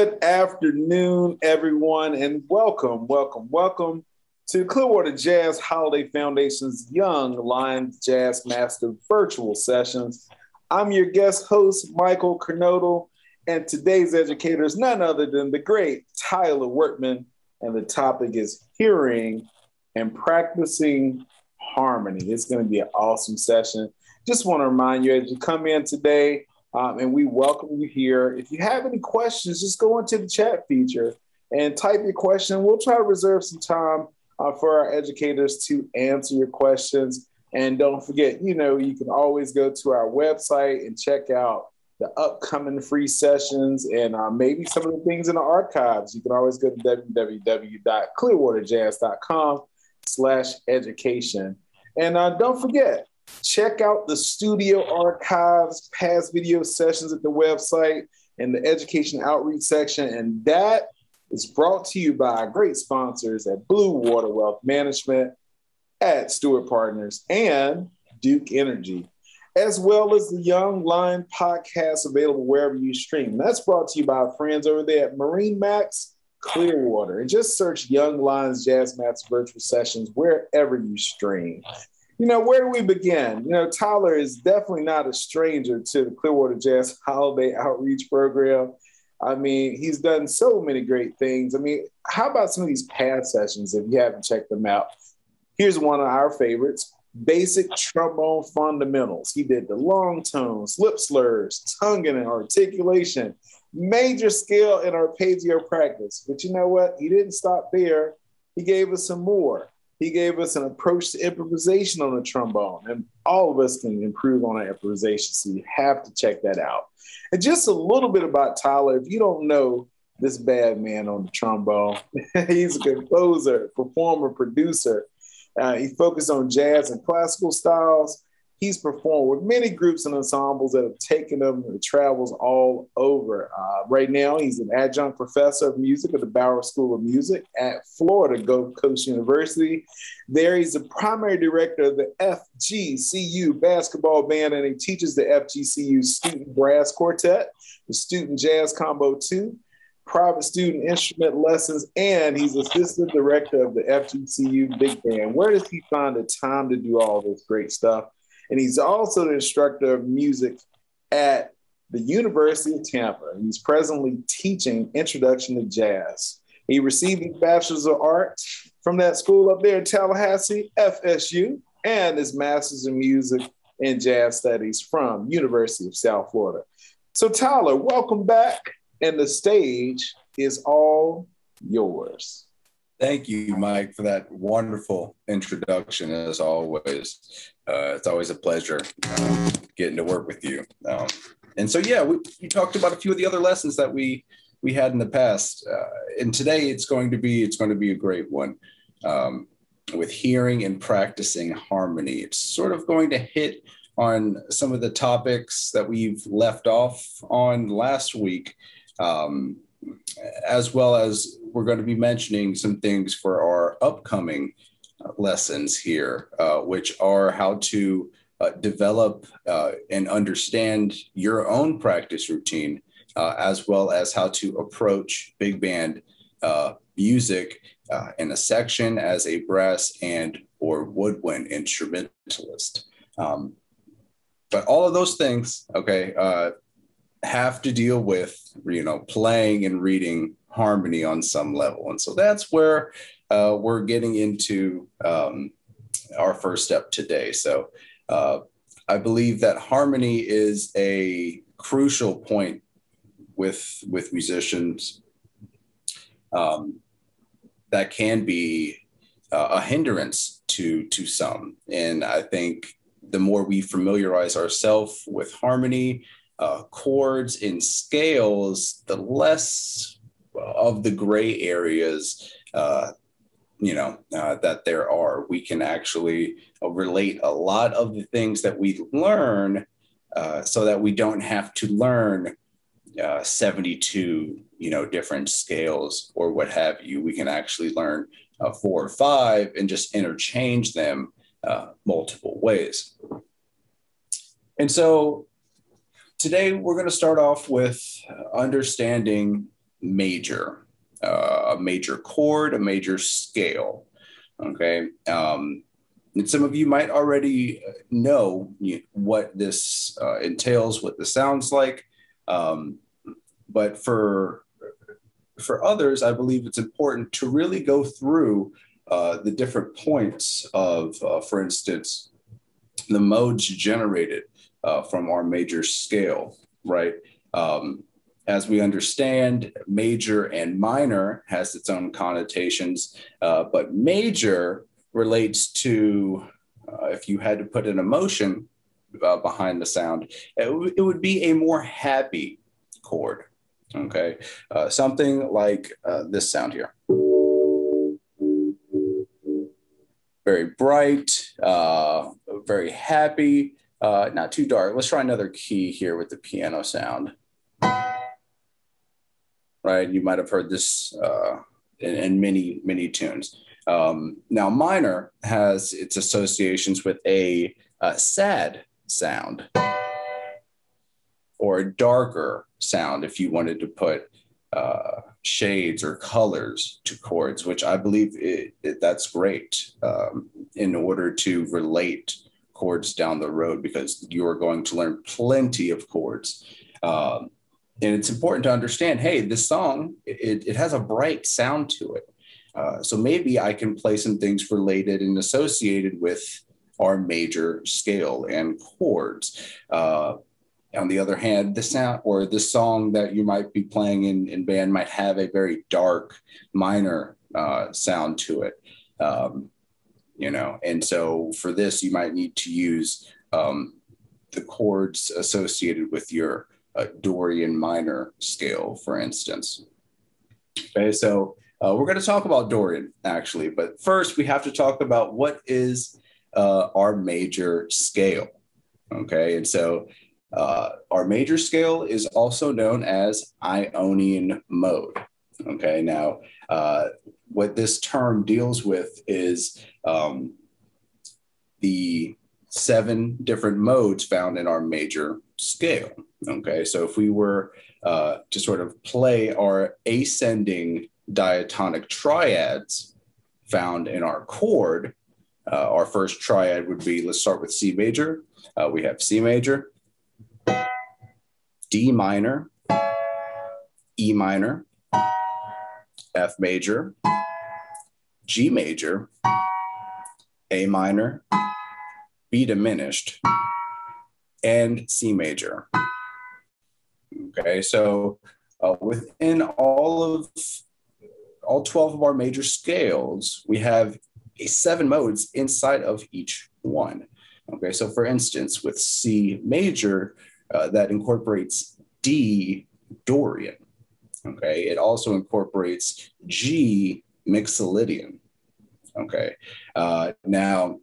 Good afternoon, everyone, and welcome, welcome, welcome to Clearwater Jazz Holiday Foundation's Young Lions Jazz Master virtual sessions. I'm your guest host, Michael Kernodle, and today's educator is none other than the great Tyler Wertman, and the topic is hearing and practicing harmony. It's going to be an awesome session. Just want to remind you as you come in today, um, and we welcome you here. If you have any questions, just go into the chat feature and type your question. We'll try to reserve some time uh, for our educators to answer your questions. And don't forget, you know, you can always go to our website and check out the upcoming free sessions and uh, maybe some of the things in the archives. You can always go to www.clearwaterjazz.com slash education. And uh, don't forget, check out the studio archives, past video sessions at the website and the education outreach section. And that is brought to you by great sponsors at Blue Water Wealth Management, at Steward Partners, and Duke Energy, as well as the Young Lion podcast available wherever you stream. That's brought to you by our friends over there at Marine Max Clearwater. And just search Young Lions Jazz Mats virtual sessions wherever you stream. You know, where do we begin? You know, Tyler is definitely not a stranger to the Clearwater Jazz Holiday Outreach Program. I mean, he's done so many great things. I mean, how about some of these past sessions if you haven't checked them out? Here's one of our favorites basic trombone fundamentals. He did the long tones, lip slurs, tongue and articulation, major scale and arpeggio practice. But you know what? He didn't stop there. He gave us some more. He gave us an approach to improvisation on the trombone, and all of us can improve on our improvisation. So you have to check that out. And just a little bit about Tyler. If you don't know this bad man on the trombone, he's a composer, performer, producer. Uh, he focused on jazz and classical styles. He's performed with many groups and ensembles that have taken him and travels all over. Uh, right now, he's an adjunct professor of music at the Bower School of Music at Florida Gulf Coast University. There, he's the primary director of the FGCU basketball band, and he teaches the FGCU Student Brass Quartet, the Student Jazz Combo 2, private student instrument lessons, and he's assistant director of the FGCU Big Band. Where does he find the time to do all this great stuff? And he's also the instructor of music at the University of Tampa. He's presently teaching Introduction to Jazz. He received his Bachelor's of Arts from that school up there in Tallahassee, FSU, and his Master's in Music and Jazz Studies from University of South Florida. So Tyler, welcome back, and the stage is all yours. Thank you, Mike, for that wonderful introduction. As always, uh, it's always a pleasure uh, getting to work with you. Um, and so, yeah, we, we, talked about a few of the other lessons that we we had in the past, uh, and today it's going to be it's going to be a great one um, with hearing and practicing harmony. It's sort of going to hit on some of the topics that we've left off on last week. Um, as well as we're going to be mentioning some things for our upcoming uh, lessons here, uh, which are how to uh, develop uh, and understand your own practice routine, uh, as well as how to approach big band uh, music in a section as a brass and or woodwind instrumentalist. Um, but all of those things, okay, have to deal with you know playing and reading harmony on some level. And so that's where uh, we're getting into um, our first step today. So uh, i believe that harmony is a crucial point with with musicians um, that can be uh, a hindrance to to some. And i think the more we familiarize ourselves with harmony uh, chords and scales, the less of the gray areas, uh, you know, uh, that there are. We can actually uh, relate a lot of the things that we learn uh, so that we don't have to learn uh, 72, you know, different scales or what have you. We can actually learn four or five and just interchange them multiple ways. And so today we're going to start off with understanding major, uh, a major chord, a major scale. Okay. Um, and some of you might already know what this uh, entails, what this sounds like. Um, but for for others, I believe it's important to really go through uh, the different points of, uh, for instance, the modes generated uh, from our major scale, right? Um, as we understand, major and minor has its own connotations, uh, but major relates to uh, if you had to put an emotion uh, behind the sound, it, w- it, would be a more happy chord. Okay, uh, something like uh, this sound here. Very bright, uh, very happy, uh, not too dark. Let's try another key here with the piano sound. Right, you might have heard this in, in many, many tunes. Um, now, minor has its associations with a, a sad sound or a darker sound if you wanted to put uh, shades or colors to chords, which I believe it, it, that's great um, in order to relate chords down the road because you are going to learn plenty of chords. Um, and it's important to understand hey, this song, it, it has a bright sound to it. Uh, so maybe I can play some things related and associated with our major scale and chords. Uh, on the other hand, the sound or the song that you might be playing in, in band might have a very dark minor uh, sound to it. Um, you know, and so for this, you might need to use um, the chords associated with your uh, Dorian minor scale, for instance. Okay, so uh, we're going to talk about Dorian actually, but first we have to talk about what is uh, our major scale. Okay, and so uh, our major scale is also known as Ionian mode. Okay, now uh, what this term deals with is um, the seven different modes found in our major scale. Okay, so if we were uh, to sort of play our ascending diatonic triads found in our chord. Uh, our first triad would be let's start with C major. Uh, we have C major, D minor, E minor, F major, G major, A minor, B diminished, and C major. Okay, so uh, within all of all 12 of our major scales, we have a seven modes inside of each one. Okay, so for instance, with C major, uh, that incorporates D Dorian. Okay, it also incorporates G Mixolydian. Okay, uh, now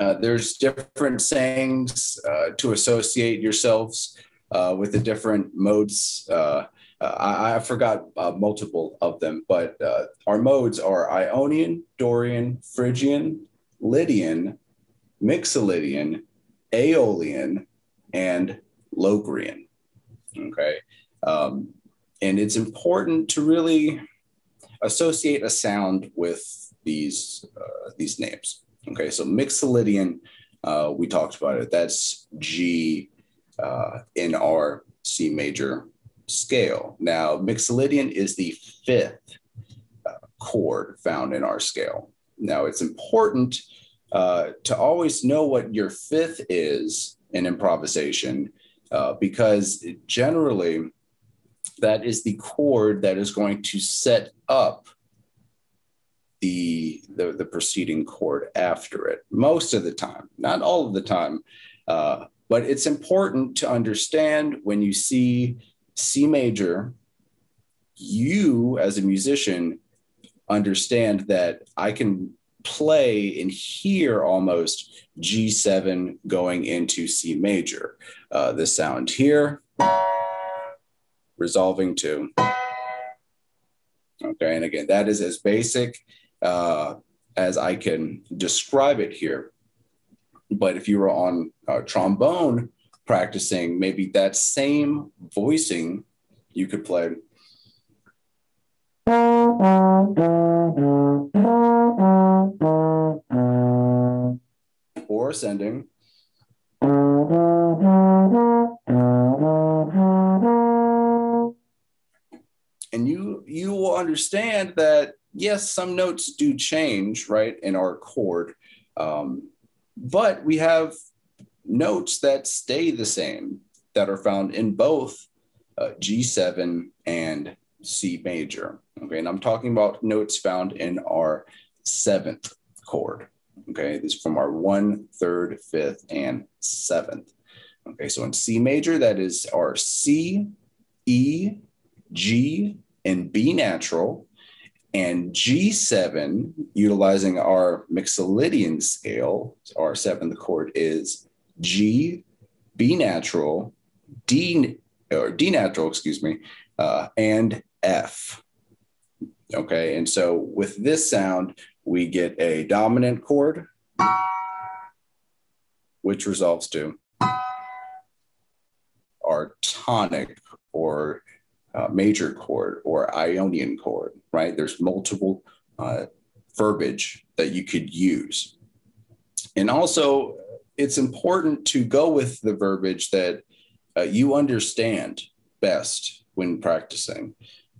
uh, there's different sayings uh, to associate yourselves uh, with the different modes. Uh, I, I, forgot uh, multiple of them, but our modes are Ionian, Dorian, Phrygian, Lydian, Mixolydian, Aeolian, and Locrian. Okay. Um, and it's important to really associate a sound with these uh, these names. Okay, so Mixolydian, uh, we talked about it. That's G uh, in our C major scale. Now, Mixolydian is the fifth uh, chord found in our scale. Now, it's important uh, to always know what your fifth is in improvisation uh, because generally that is the chord that is going to set up the, the, the preceding chord after it most of the time, not all of the time. Uh, but it's important to understand when you see C major, you as a musician understand that I can play and hear almost G7 going into C major. Uh, the sound here, resolving to. Okay, and again, that is as basic uh, as I can describe it here. But if you were on uh, trombone, practicing maybe that same voicing you could play or ascending. And you you will understand that yes, some notes do change, right, in our chord, um, but we have notes that stay the same that are found in both uh, G7 and C major. Okay, and I'm talking about notes found in our seventh chord. Okay, this is from our one, third, fifth, and seventh. Okay, so in C major, that is our C, E, G, and B natural. And G7, utilizing our Mixolydian scale, our seventh chord is G, B natural, D, or D natural, excuse me, uh, and F. Okay, and so with this sound, we get a dominant chord, which resolves to our tonic or uh, major chord or Ionian chord, right? There's multiple uh, verbiage that you could use. And also, it's important to go with the verbiage that uh, you understand best when practicing.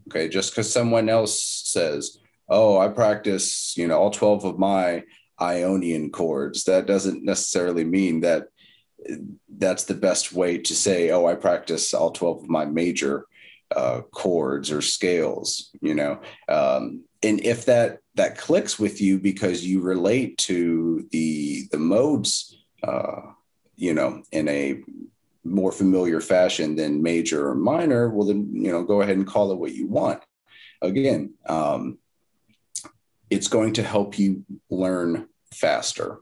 Okay, just because someone else says, "Oh, I practice," you know, all twelve of my Ionian chords, that doesn't necessarily mean that that's the best way to say, "Oh, I practice all twelve of my major uh, chords or scales." You know, um, and if that that clicks with you because you relate to the the modes, uh, you know, in a more familiar fashion than major or minor, well, then, you know, go ahead and call it what you want. Again, um, it's going to help you learn faster,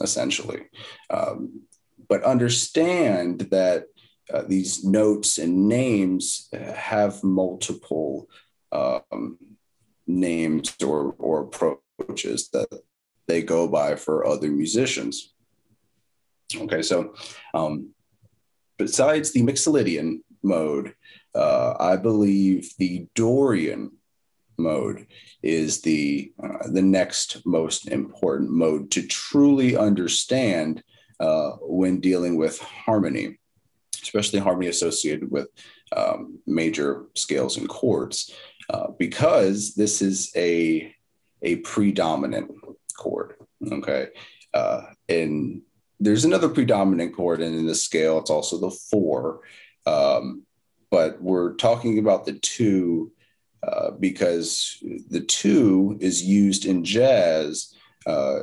essentially. Um, but understand that uh, these notes and names have multiple um, names or, or approaches that they go by for other musicians. Okay, so um, besides the Mixolydian mode, uh, I believe the Dorian mode is the uh, the next most important mode to truly understand uh, when dealing with harmony, especially harmony associated with um, major scales and chords, uh, because this is a a predominant chord. Okay, uh, and there's another predominant chord and in the scale. It's also the four, um, but we're talking about the two uh, because the two is used in jazz uh,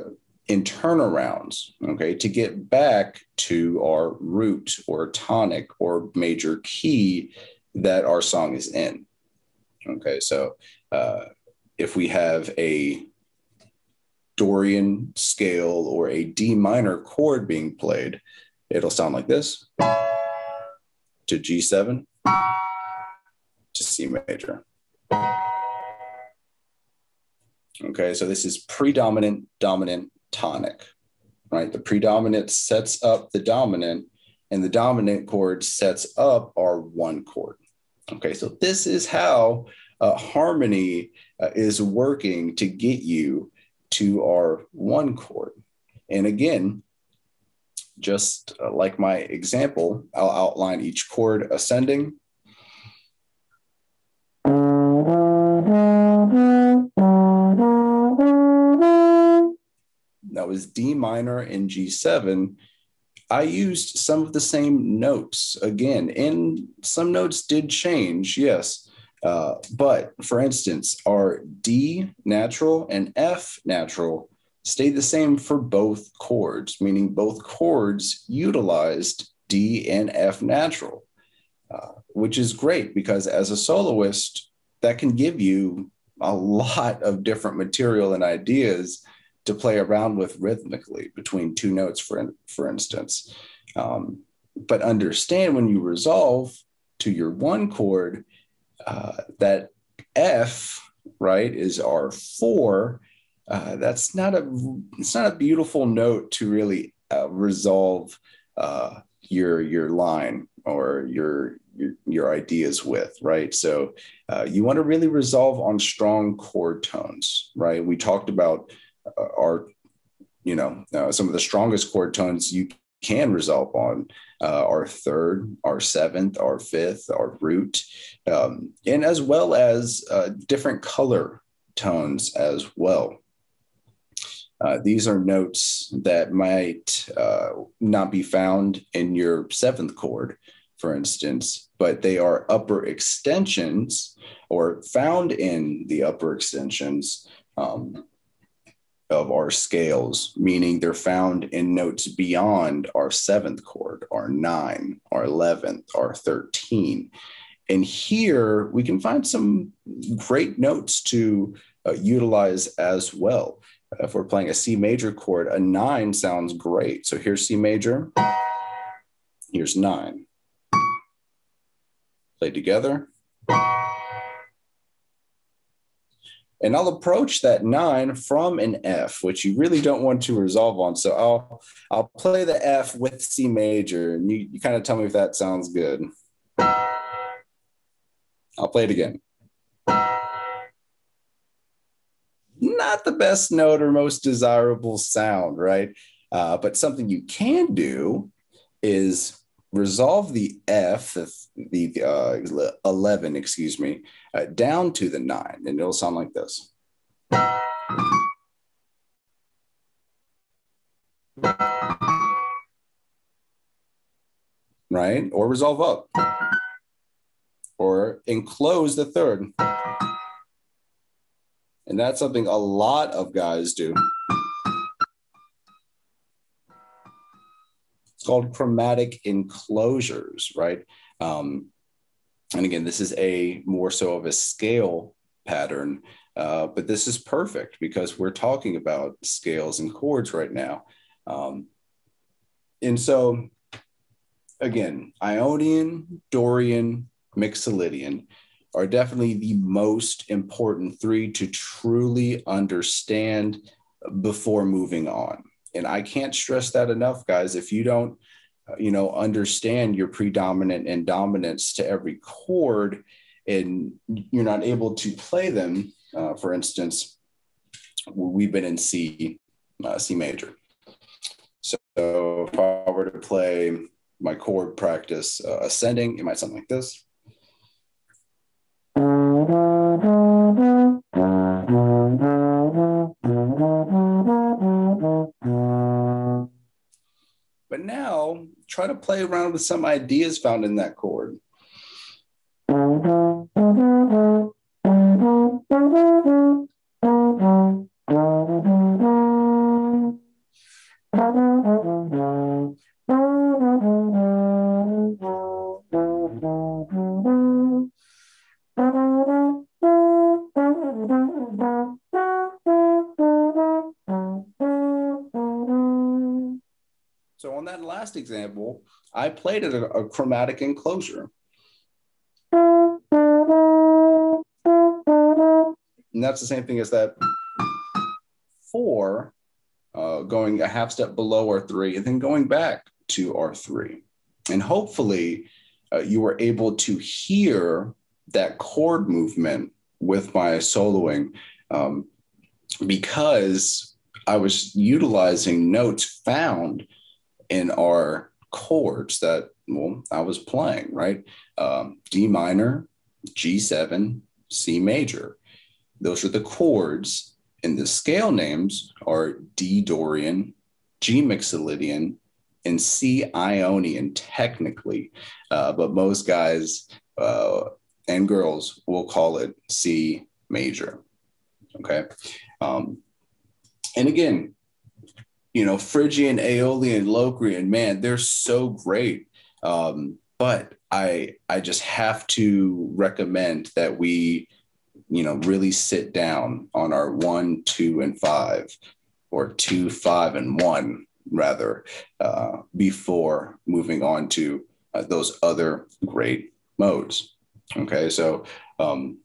in turnarounds. Okay, to get back to our root or tonic or major key that our song is in. Okay, so uh, if we have a Dorian scale or a D minor chord being played, it'll sound like this to G7 to C major. Okay, so this is predominant, dominant, tonic, right? The predominant sets up the dominant, and the dominant chord sets up our one chord. Okay, so this is how uh, harmony uh, is working to get you to our one chord. And again, just uh, like my example, I'll outline each chord ascending. That was D minor and G7. I used some of the same notes again, and some notes did change, yes. Uh, but for instance, our D natural and F natural stay the same for both chords, meaning both chords utilized D and F natural, uh, which is great because as a soloist, that can give you a lot of different material and ideas to play around with rhythmically between two notes, for, for instance. Um, but understand when you resolve to your one chord, uh, that F, right, is our four. Uh, that's not a it's not a beautiful note to really uh, resolve uh, your your line or your your, your ideas with, right? So uh, you want to really resolve on strong chord tones, right? We talked about our, you know, uh, some of the strongest chord tones you can resolve on uh, our third, our seventh, our fifth, our root, um, and as well as uh, different color tones as well. Uh, these are notes that might uh, not be found in your seventh chord, for instance, but they are upper extensions or found in the upper extensions um, of our scales, meaning they're found in notes beyond our seventh chord, our nine, our 11th, our 13. And here we can find some great notes to uh, utilize as well if we're playing a C major chord, a nine sounds great. So here's C major, here's nine. Play together. And I'll approach that nine from an F, which you really don't want to resolve on. So I'll I'll play the F with C major, and you, you kind of tell me if that sounds good. I'll play it again. not the best note or most desirable sound, right? Uh, but something you can do is resolve the F, the, the uh, 11, excuse me, uh, down to the nine, and it'll sound like this. Right? Or resolve up. Or enclose the third. And that's something a lot of guys do. It's called chromatic enclosures, right? Um, and again, this is a more so of a scale pattern, uh, but this is perfect because we're talking about scales and chords right now. Um, and so, again, Ionian, Dorian, Mixolydian are definitely the most important three to truly understand before moving on. And I can't stress that enough, guys. If you don't, uh, you know, understand your predominant and dominance to every chord, and you're not able to play them, uh, for instance, we've been in C, uh, C major. So if I were to play my chord practice uh, ascending, it might sound like this. Try to play around with some ideas found in that chord. Last example, I played a, a chromatic enclosure. And that's the same thing as that four, uh, going a half step below R3, and then going back to R3. And hopefully, uh, you were able to hear that chord movement with my soloing um, because I was utilizing notes found in our chords that well I was playing right um, D minor, G7, C major. Those are the chords, and the scale names are D Dorian, G Mixolydian, and C Ionian technically, uh, but most guys uh, and girls will call it C major. Okay. Um, and again, you know, Phrygian, Aeolian, Locrian, man, they're so great. Um, but I I just have to recommend that we, you know, really sit down on our one, two, and five, or two, five, and one rather, uh, before moving on to uh, those other great modes. Okay, so um,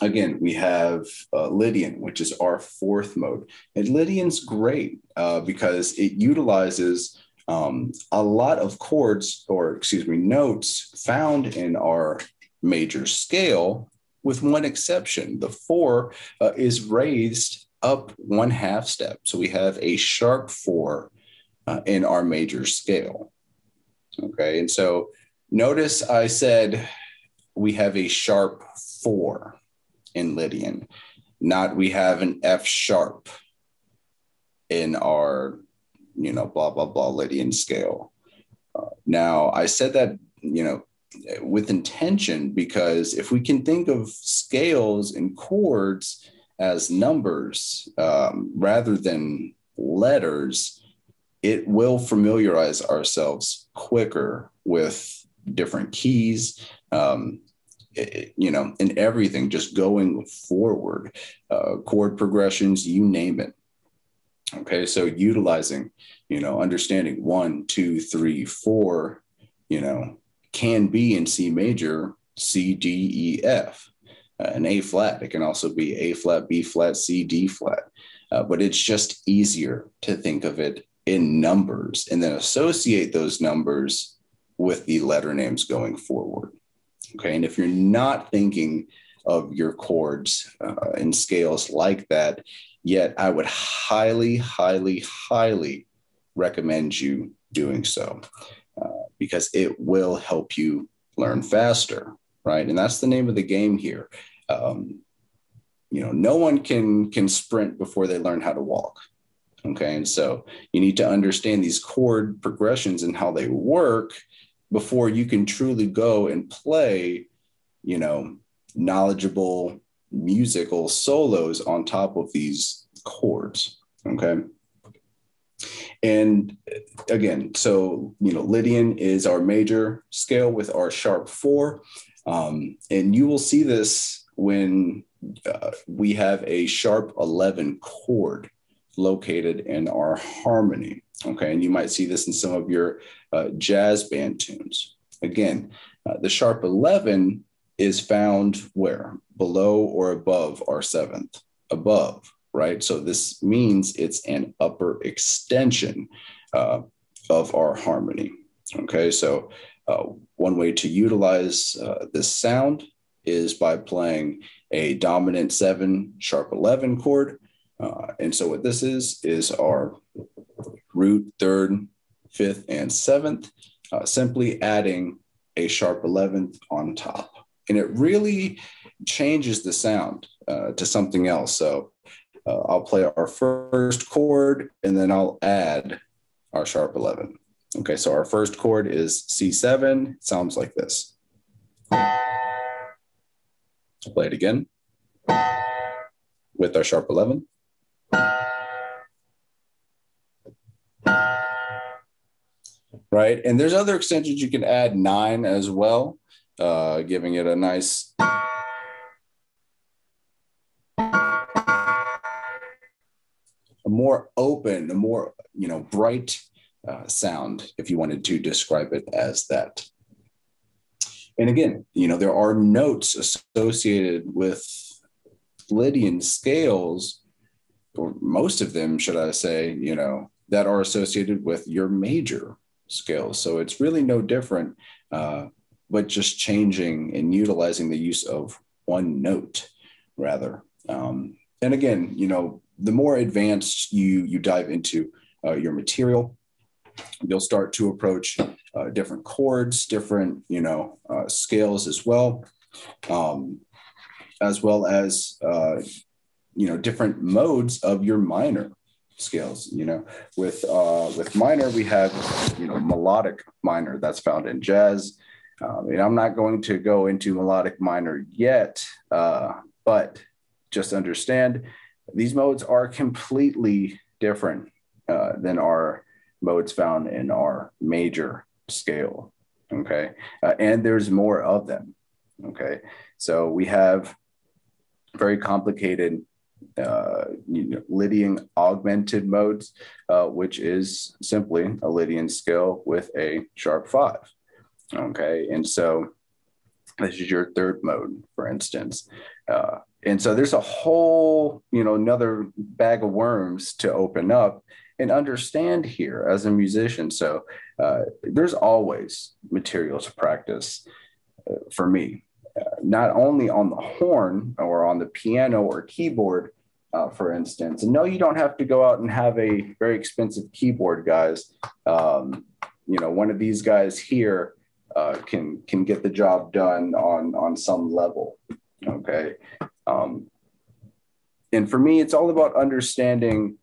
again, we have uh, Lydian, which is our fourth mode. And Lydian's great uh, because it utilizes um, a lot of chords, or excuse me, notes found in our major scale, with one exception. The four uh, is raised up one half step. So we have a sharp four uh, in our major scale. Okay. And so notice I said we have a sharp four in Lydian, not we have an F sharp in our you know, blah, blah, blah, Lydian scale. Uh, now, I said that, you know, with intention because if we can think of scales and chords as numbers um, rather than letters, it will familiarize ourselves quicker with different keys, um, you know, in everything just going forward, uh, chord progressions, you name it. Okay, so utilizing, you know, understanding one, two, three, four, you know, can be in C major, C, D, E, F, uh, and A flat. It can also be A flat, B flat, C, D flat. Uh, but it's just easier to think of it in numbers and then associate those numbers with the letter names going forward. Okay, and if you're not thinking of your chords uh, and scales like that, Yet I would highly, highly, highly recommend you doing so uh, because it will help you learn faster, right? And that's the name of the game here. Um, you know, no one can can sprint before they learn how to walk. Okay, and so you need to understand these chord progressions and how they work before you can truly go and play, you know, knowledgeable musical solos on top of these chords. Okay. And again, so, you know, Lydian is our major scale with our sharp four. Um, and you will see this when uh, we have a sharp 11 chord located in our harmony. Okay. And you might see this in some of your uh, jazz band tunes. Again, uh, the sharp 11 is found where? Below or above our seventh? Above, right? So this means it's an upper extension uh, of our harmony. Okay, so uh, one way to utilize uh, this sound is by playing a dominant seven sharp 11 chord. Uh, and so what this is, is our root, third, fifth, and seventh, uh, simply adding a sharp 11th on top and it really changes the sound uh, to something else. So uh, I'll play our first chord and then I'll add our sharp 11. Okay, so our first chord is C7. It sounds like this. Play it again with our sharp 11. Right, and there's other extensions you can add nine as well uh, giving it a nice a more open, a more you know bright uh, sound, if you wanted to describe it as that. And again, you know there are notes associated with Lydian scales, or most of them, should I say, you know, that are associated with your major scales. So it's really no different. Uh, but just changing and utilizing the use of one note rather. Um, and again, you know, the more advanced you you dive into uh, your material, you'll start to approach uh, different chords, different you know uh, scales as well, um, as well as uh, you know different modes of your minor scales. You know, with uh, with minor we have you know melodic minor that's found in jazz. Um, and I'm not going to go into melodic minor yet, uh, but just understand these modes are completely different uh, than our modes found in our major scale. Okay. Uh, and there's more of them. Okay. So we have very complicated uh, you know, Lydian augmented modes, uh, which is simply a Lydian scale with a sharp five. Okay. And so this is your third mode, for instance. Uh, and so there's a whole, you know, another bag of worms to open up and understand here as a musician. So uh, there's always material to practice uh, for me, not only on the horn or on the piano or keyboard, uh, for instance. And no, you don't have to go out and have a very expensive keyboard, guys. Um, you know, one of these guys here uh, can can get the job done on on some level. Okay, um, and for me, it's all about understanding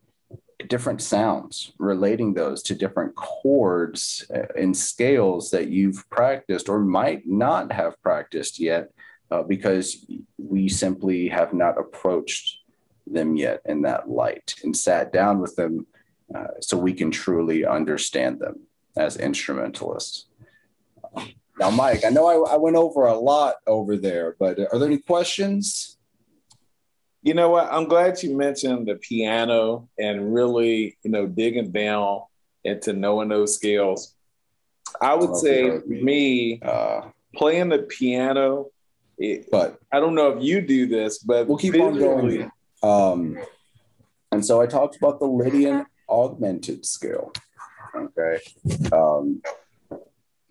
different sounds, relating those to different chords uh, and scales that you've practiced or might not have practiced yet, uh, because we simply have not approached them yet in that light and sat down with them uh, so we can truly understand them as instrumentalists. Now, Mike, I know I, I, went over a lot over there, but are there any questions? You know what? I'm glad you mentioned the piano and really, you know, digging down into knowing those scales. I would say me uh, playing the piano. It, but I don't know if you do this, but we'll keep on going. Um, and so I talked about the Lydian augmented scale. Okay. Um,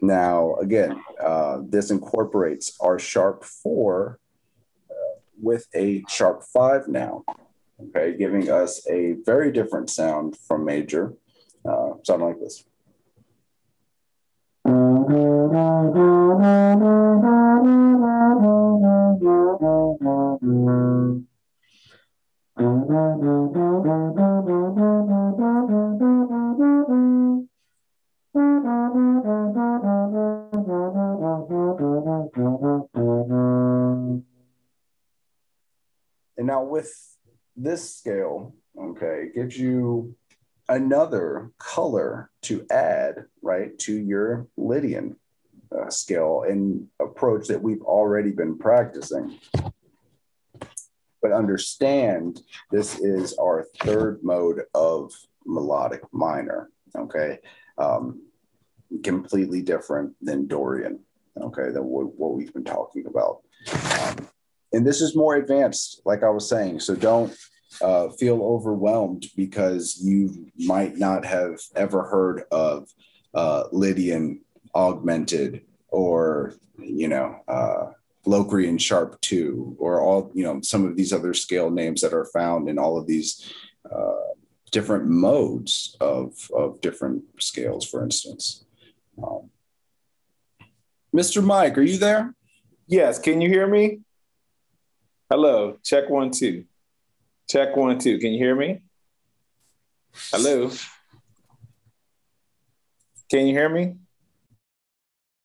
now, again, uh, this incorporates our sharp four with a sharp five now, okay, giving us a very different sound from major, uh, something like this. And now with this scale, okay, it gives you another color to add, right, to your Lydian uh, scale and approach that we've already been practicing. But understand this is our third mode of melodic minor, okay? Um, completely different than Dorian, okay, than what, what we've been talking about. Um, and this is more advanced, like I was saying. So don't uh, feel overwhelmed because you might not have ever heard of uh, Lydian augmented or, you know, uh, Locrian sharp two or all, you know, some of these other scale names that are found in all of these uh, different modes of, of different scales, for instance. Um, Mr. Mike, are you there? Yes. Can you hear me? Hello, check one, two. Check one, two. Can you hear me? Hello. Can you hear me?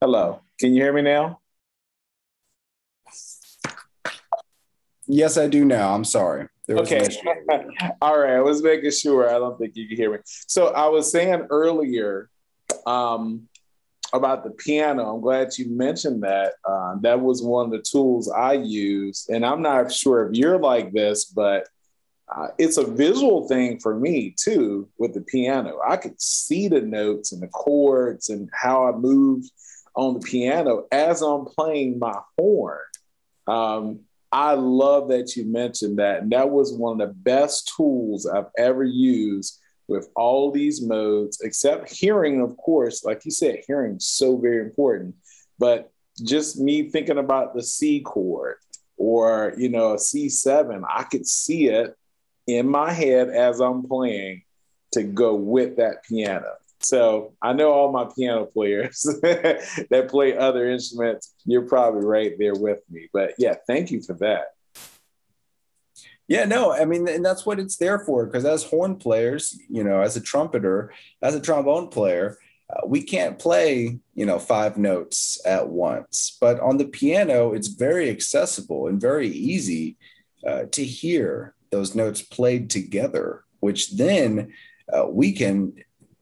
Hello. Can you hear me now? Yes, I do now. I'm sorry. okay. All right. I was making sure. I don't think you can hear me. So I was saying earlier, um, about the piano, I'm glad you mentioned that. Uh, that was one of the tools I used. And I'm not sure if you're like this, but uh, it's a visual thing for me too with the piano. I could see the notes and the chords and how I move on the piano as I'm playing my horn. Um, I love that you mentioned that. And that was one of the best tools I've ever used with all these modes, except hearing, of course, like you said, hearing so very important. But just me thinking about the C chord or, you know, a C7, I could see it in my head as I'm playing to go with that piano. So I know all my piano players that play other instruments. You're probably right there with me. But yeah, thank you for that. Yeah, no, I mean, and that's what it's there for. Because as horn players, you know, as a trumpeter, as a trombone player, uh, we can't play, you know, five notes at once. But on the piano, it's very accessible and very easy uh, to hear those notes played together, which then uh, we can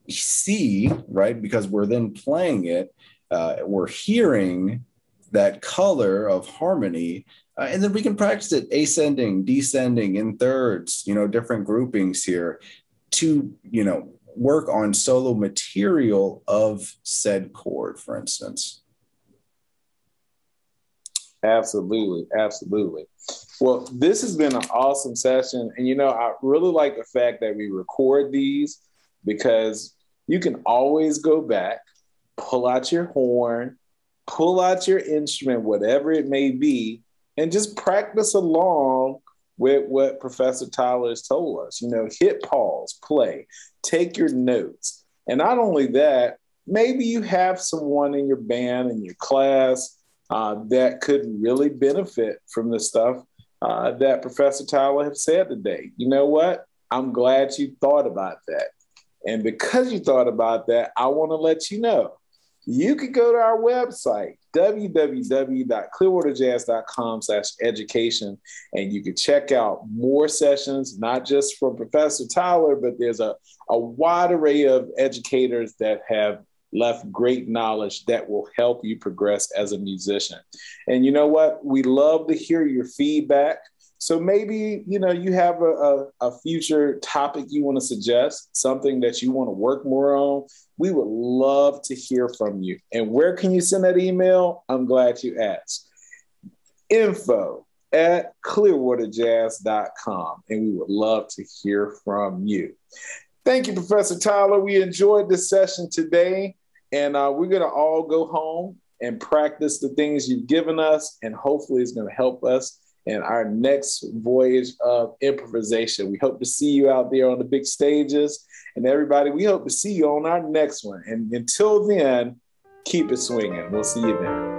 see, right? Because we're then playing it, uh, we're hearing that color of harmony uh, and then we can practice it ascending, descending in thirds, you know, different groupings here to, you know, work on solo material of said chord, for instance. Absolutely. Absolutely. Well, this has been an awesome session. And, you know, I really like the fact that we record these because you can always go back, pull out your horn, pull out your instrument, whatever it may be, and just practice along with what Professor Tyler has told us. You know, hit pause, play, take your notes. And not only that, maybe you have someone in your band, in your class, uh, that could really benefit from the stuff uh, that Professor Tyler has said today. You know what? I'm glad you thought about that. And because you thought about that, I want to let you know you could go to our website, www.clearwaterjazz.com slash education, and you can check out more sessions, not just from Professor Tyler, but there's a, a wide array of educators that have left great knowledge that will help you progress as a musician. And you know what? We love to hear your feedback. So maybe you know you have a, a, a future topic you want to suggest, something that you want to work more on. We would love to hear from you. And where can you send that email? I'm glad you asked. Info at clearwaterjazz.com. And we would love to hear from you. Thank you, Professor Tyler. We enjoyed this session today. And uh, we're going to all go home and practice the things you've given us. And hopefully, it's going to help us in our next voyage of improvisation. We hope to see you out there on the big stages. And everybody, we hope to see you on our next one. And until then, keep it swinging. We'll see you then.